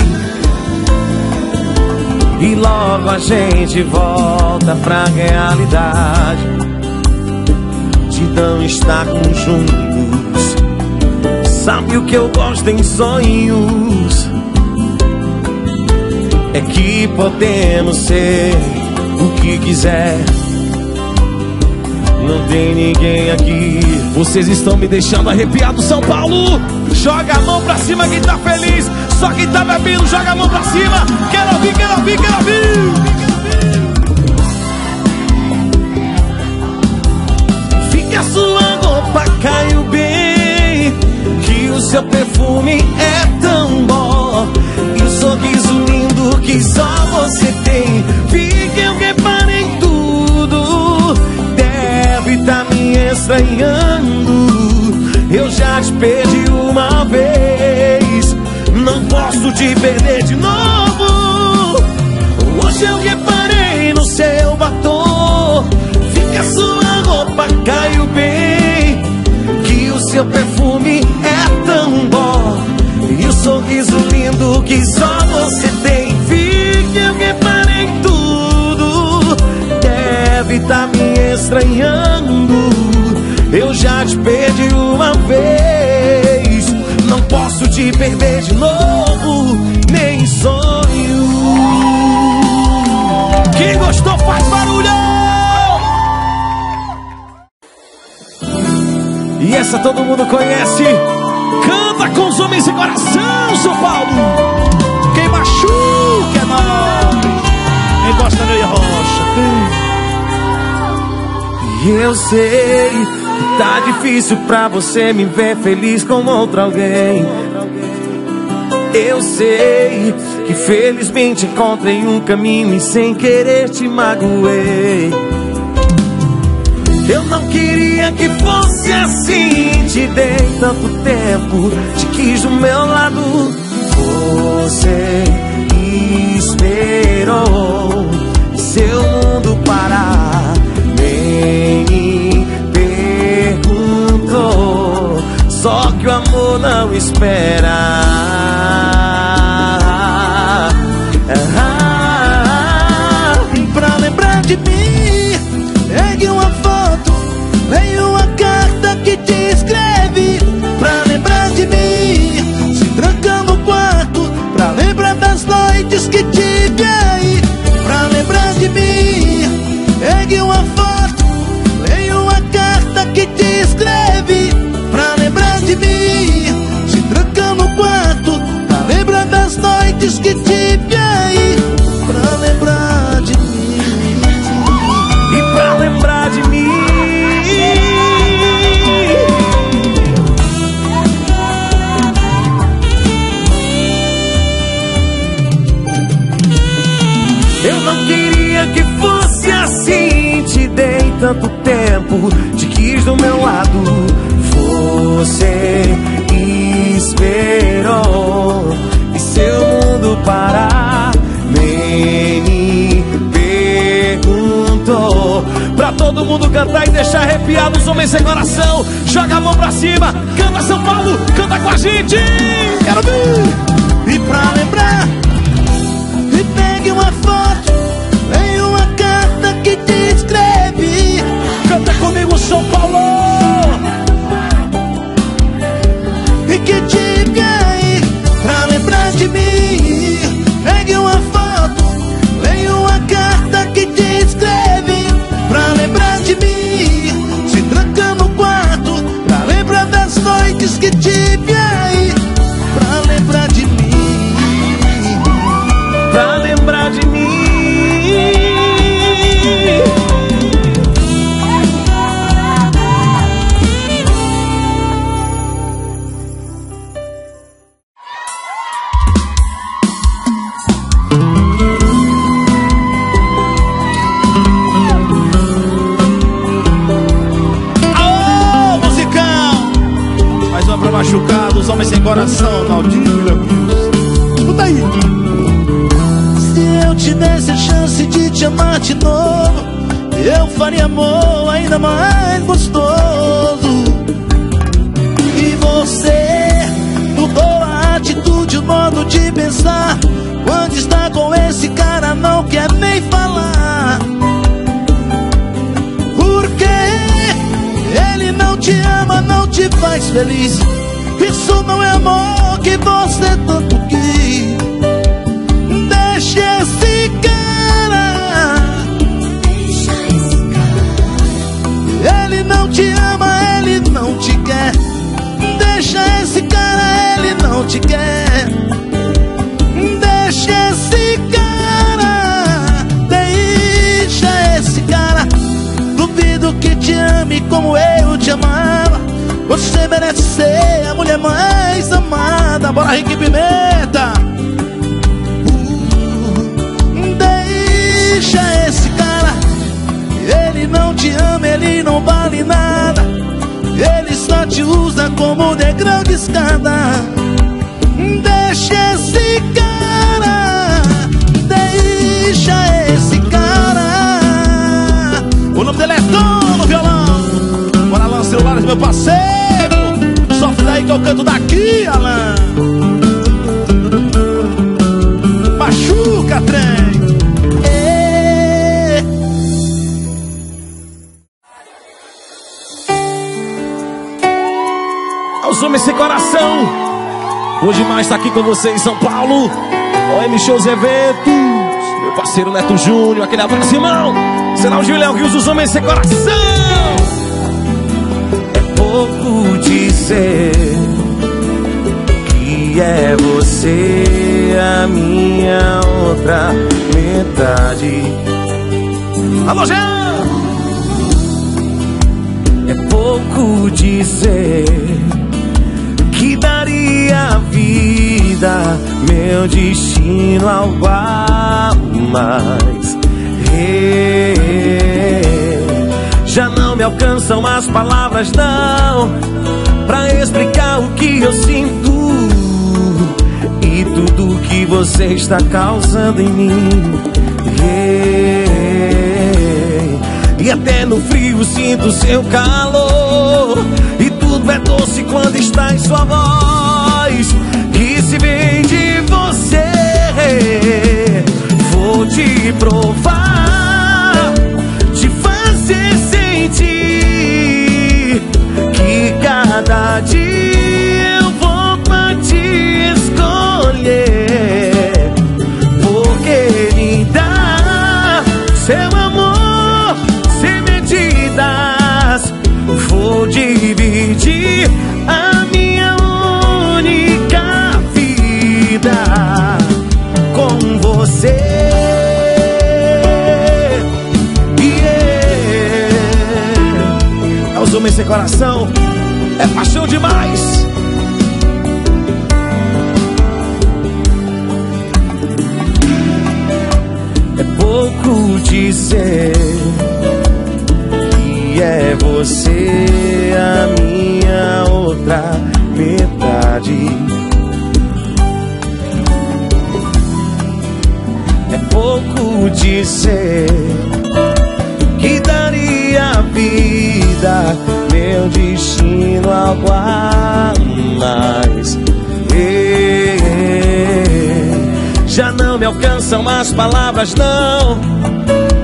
E logo a gente volta pra realidade de não estarmos juntos. Sabe o que eu gosto em sonhos? Que podemos ser o que quiser. Não tem ninguém aqui. Vocês estão me deixando arrepiado, São Paulo. Joga a mão pra cima quem tá feliz. Só quem tá bebendo, joga a mão pra cima. Quero ouvir, quero ouvir, quero ouvir. Fica a sua caiu bem. Que o seu perfume é tão bom. E o sorriso que só você tem. Fica, eu reparei tudo. Deve tá me estranhando. Eu já te perdi uma vez. Não posso te perder de novo. Hoje eu reparei no seu batom. Fica sua roupa, caiu bem. Que o seu perfume é tão bom. E o sorriso lindo que só você tem. Reparei tudo. Deve tá me estranhando. Eu já te perdi uma vez. Não posso te perder de novo, nem em sonho. Quem gostou faz barulho! E essa todo mundo conhece. Canta com os homens e coração, São Paulo. Rocha. E eu sei Tá difícil pra você me ver feliz com outro alguém. Eu sei que felizmente encontrei um caminho e sem querer te magoei. Eu não queria que fosse assim. Te dei tanto tempo, te quis do meu lado. Você esperou seu mundo parar. Nem perguntou. Só que o amor não espera. Uma foto, leia uma carta que te escreve. Pra lembrar de mim, se tranca no quarto, pra lembrar das noites que tive aí. Tanto tempo, te quis do meu lado. Você esperou e seu mundo parar. Nem me perguntou. Pra todo mundo cantar e deixar arrepiado os homens sem coração. Joga a mão pra cima, canta São Paulo, canta com a gente. Quero ver. E pra lembrar, comigo, São Paulo. E que tive aí, pra lembrar de mim. Pegue uma foto, leia uma carta que te escreve. Pra lembrar de mim, se tranca no quarto. Pra lembrar das noites que tive coração, Naldinho Leus. Escuta aí. Se eu te desse a chance de te amar de novo, eu faria amor ainda mais gostoso. E você mudou a atitude, o modo de pensar. Quando está com esse cara, não quer nem falar. Porque ele não te ama, não te faz feliz. Isso não é amor que você tanto quis. Deixa esse cara. Ele não te ama, ele não te quer. Deixa esse cara, ele não te quer. Deixa esse cara. Deixa esse cara. Duvido que te ame como eu te amava. Você merece ser mulher mais amada. Bora, Rick Pimenta. Deixa esse cara, ele não te ama, ele não vale nada. Ele só te usa como degrau de escada. Deixa esse cara, deixa esse cara. O nome dele é Tom no violão. Bora, Alan Celulares, meu parceiro. Que eu canto daqui, Alan. Machuca, trem. É. Aos homens sem coração. Hoje mais tá aqui com você em São Paulo. OM Shows Eventos. Meu parceiro Neto Júnior. Aquele abraço, irmão. Será o Julião Rios, os homens sem coração. É pouco dizer é você a minha outra metade. Alô, Jean! É pouco dizer que daria vida, meu destino algo a mais. já não me alcançam as palavras, não, pra explicar o que eu sinto tudo que você está causando em mim. E até no frio sinto seu calor. E tudo é doce quando está em sua voz. E se vem de você, vou te provar, te fazer sentir que cada dia eu vou pra te dividir a minha única vida com você. Yeah. Os homens sem coração, é paixão demais. É pouco dizer é você a minha outra metade. É pouco dizer que daria vida, meu destino algo a mais. já não me alcançam as palavras, não,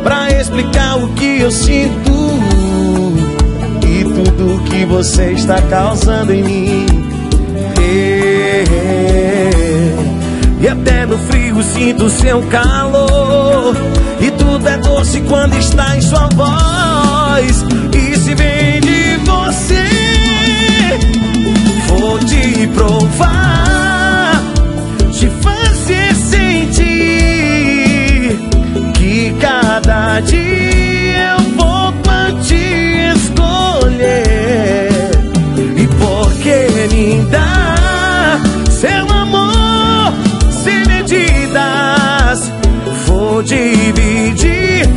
pra explicar o que eu sinto tudo que você está causando em mim. E até no frio sinto seu calor. E tudo é doce quando está em sua voz. E se vem de você, vou te provar, te fazer sentir que cada dia dá seu amor sem medidas, vou dividir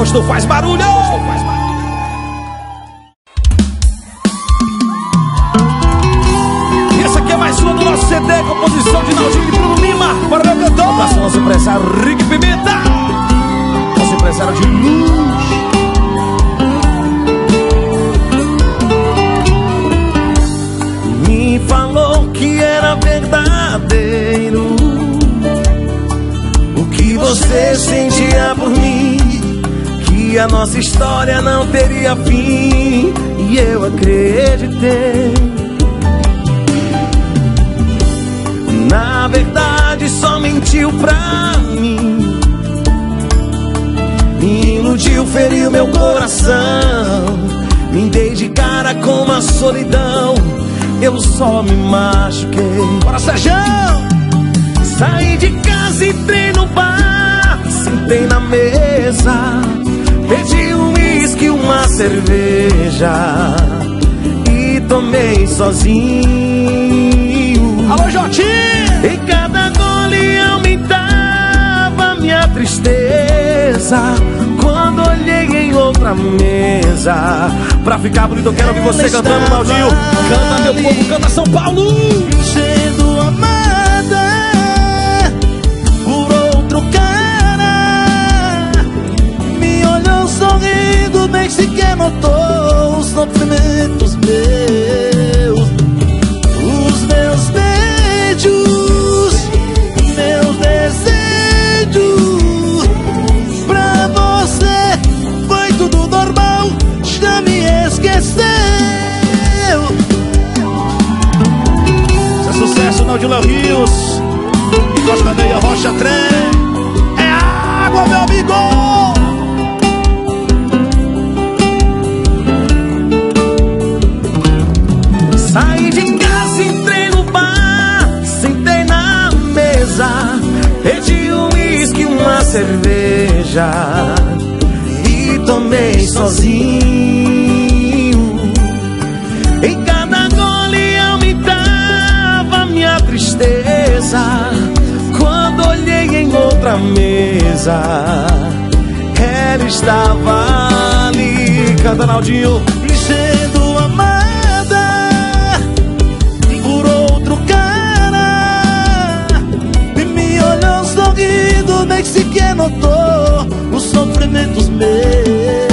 Quem gostou faz barulho. Nossa história não teria fim e eu acreditei. Na verdade, só mentiu pra mim, me iludiu, feriu meu coração, me dei de cara com a solidão. Eu só me machuquei. Bora, Sérgio! Saí de casa e entrei no bar, sentei na mesa, pedi um uísque, uma cerveja e tomei sozinho. Alô, Jotinho! E cada gole aumentava minha tristeza. Quando olhei em outra mesa, pra ficar bonito, eu quero ouvir você cantando, Claudinho. Canta, meu povo, canta São Paulo! Sendo amada nem sequer notou os sofrimentos meus. Os meus beijos, meus desejos. Pra você foi tudo normal, já me esqueceu. Isso é sucesso, Naldila Rios. E Costa Meia Rocha Trem. É água! cerveja e tomei sozinho. Em cada gole aumentava minha tristeza. Quando olhei em outra mesa, ela estava ali. Canta, Naldinho. porque notou os sofrimentos meus.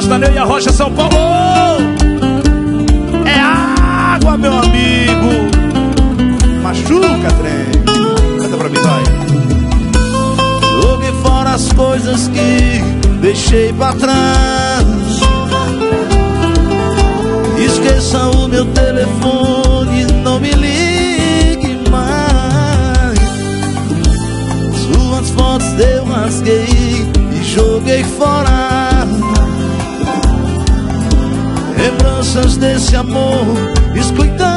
Costa, Rocha, São Paulo. É água, meu amigo. Machuca, trem. Canta pra mim, vai. Joguei fora as coisas que deixei pra trás. Esqueça o meu telefone, não me ligue mais. Suas fotos eu rasguei e joguei fora. lembranças desse amor, escutando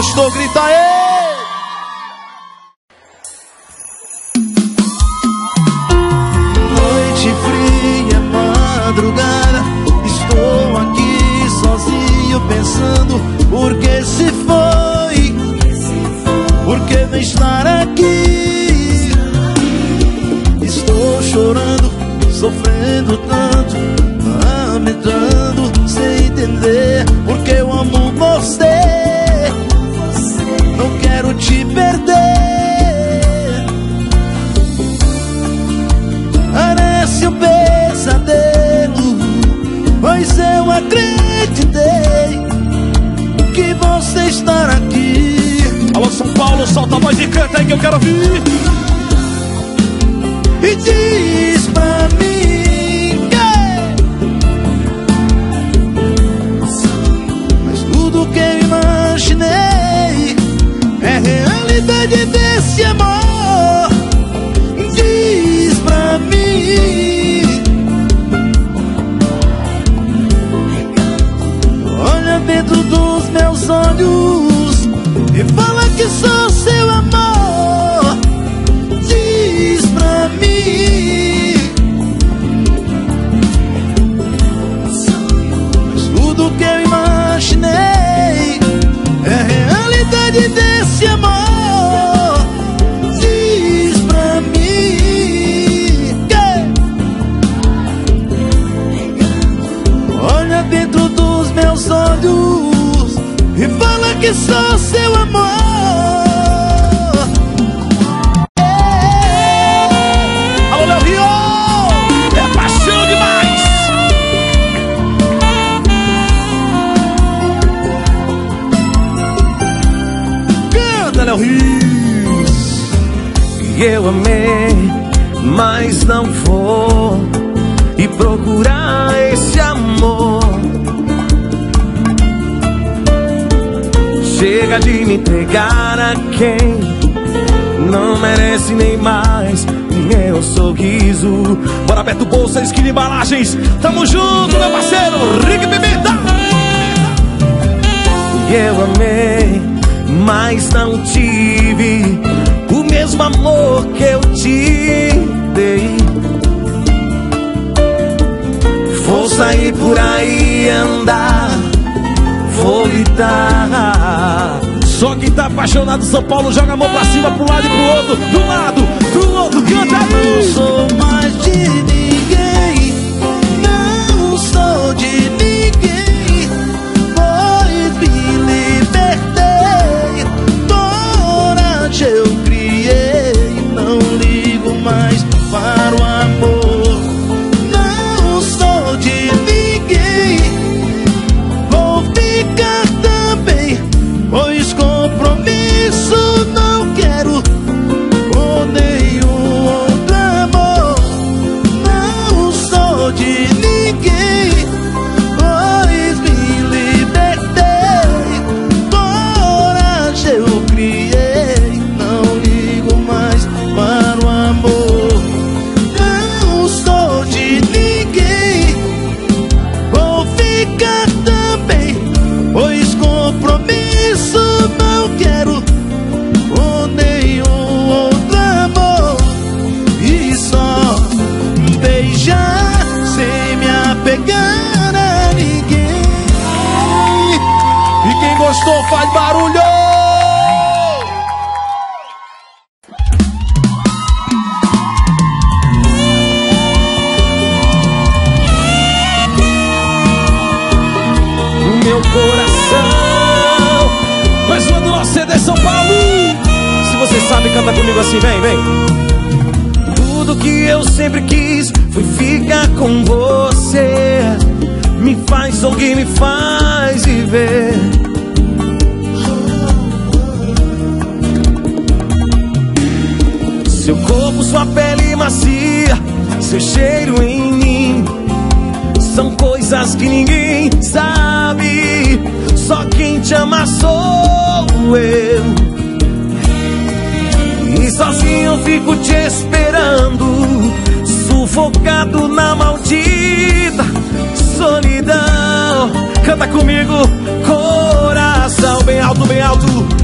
gostou, grita aí! Embalagens. Tamo junto, meu parceiro, Rick Pimenta. E eu amei, mas não tive o mesmo amor que eu te dei. Vou sair por aí andar, vou gritar. Só quem tá apaixonado São Paulo joga a mão pra cima, pro lado e pro outro, do lado, pro outro, canta Não aí. sou mais de Não de ninguém sabe, canta comigo assim, vem, vem. Tudo que eu sempre quis foi ficar com você. Me faz sorrir, me faz viver. Seu corpo, sua pele macia, seu cheiro em mim. São coisas que ninguém sabe. Só quem te ama sou eu. E sozinho eu fico te esperando, sufocado na maldita solidão. Canta comigo, coração bem alto, bem alto.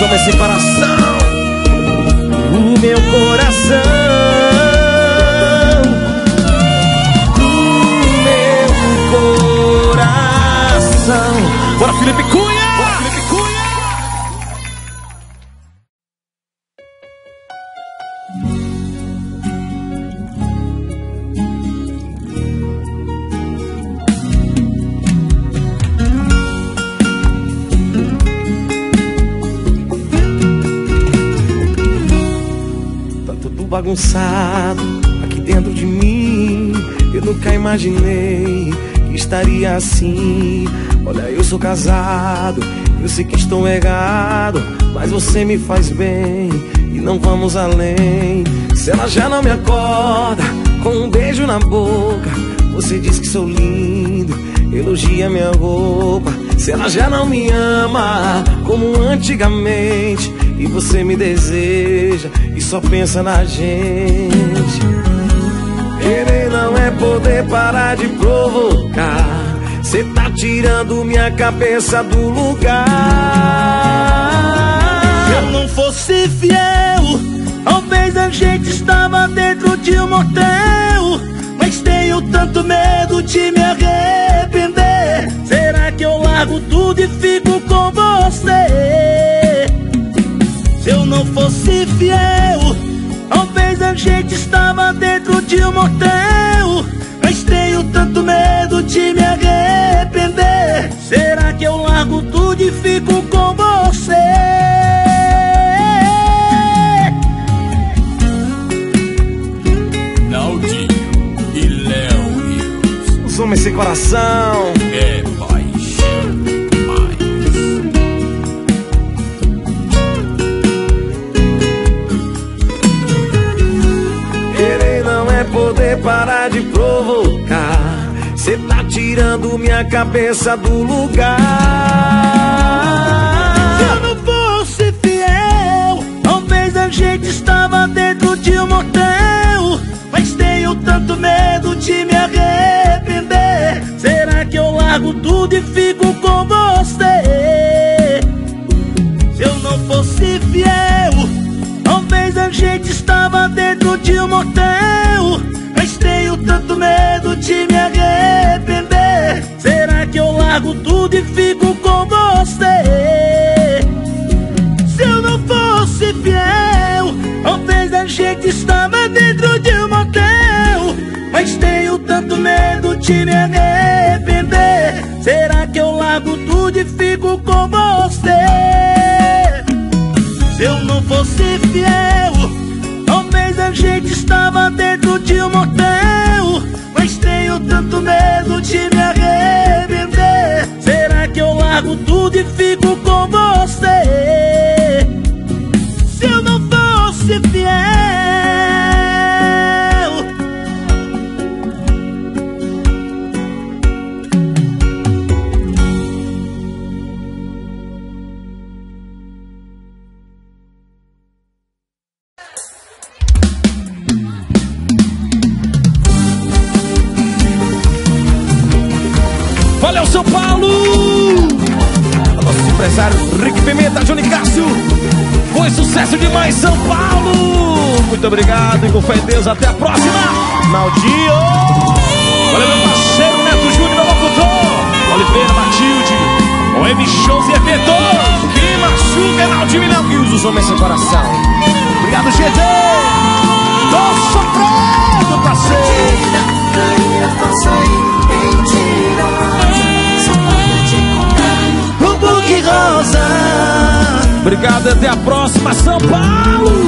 Homens sem coração, o meu coração. O meu coração. Bora, Felipe Cunha! Bagunçado aqui dentro de mim. Eu nunca imaginei que estaria assim. Olha, eu sou casado, eu sei que estou errado, mas você me faz bem e não vamos além. Se ela já não me acorda com um beijo na boca, você diz que sou lindo, elogia minha roupa. Se ela já não me ama como antigamente e você me deseja só pensa na gente. Querer não é poder parar de provocar. Cê tá tirando minha cabeça do lugar. Se eu não fosse fiel, talvez a gente estava dentro de um motel. Mas tenho tanto medo de me arrepender. Será que eu largo tudo e fico com você? Se eu não fosse fiel, talvez a gente estava dentro de um motel. Mas tenho tanto medo de me arrepender. Será que eu largo tudo e fico com você? Naldinho e Léo Rios. Os homens sem coração. Parar de provocar. Cê tá tirando minha cabeça do lugar. Se eu não fosse fiel, talvez a gente estava dentro de um motel. Mas tenho tanto medo de me arrepender. Será que eu largo tudo e fico com você? Se eu não fosse fiel, talvez a gente estava dentro de um motel. Medo de me arrepender. Será que eu largo tudo e fico com você? Se eu não fosse fiel, talvez a gente estava dentro de um motel. Mas tenho tanto medo de me arrepender. tudo e fico com você. Se eu não fosse fiel, talvez a gente estava dentro de um motel. Largo tudo e fico Naldinho. Valeu, meu parceiro Neto Júnior, meu locutor. Oliveira, Matilde. OM Shows e efeitos. Que machuca, Naldinho e Léo Guilherme, os homens sem coração. Obrigado, GG. Tô sofrendo, parceiro. rosa. Obrigado, até a próxima, São Paulo.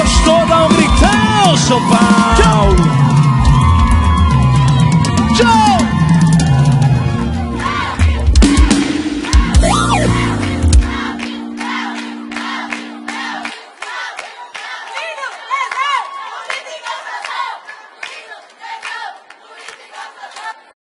gostou, dá um gritão, seu pai.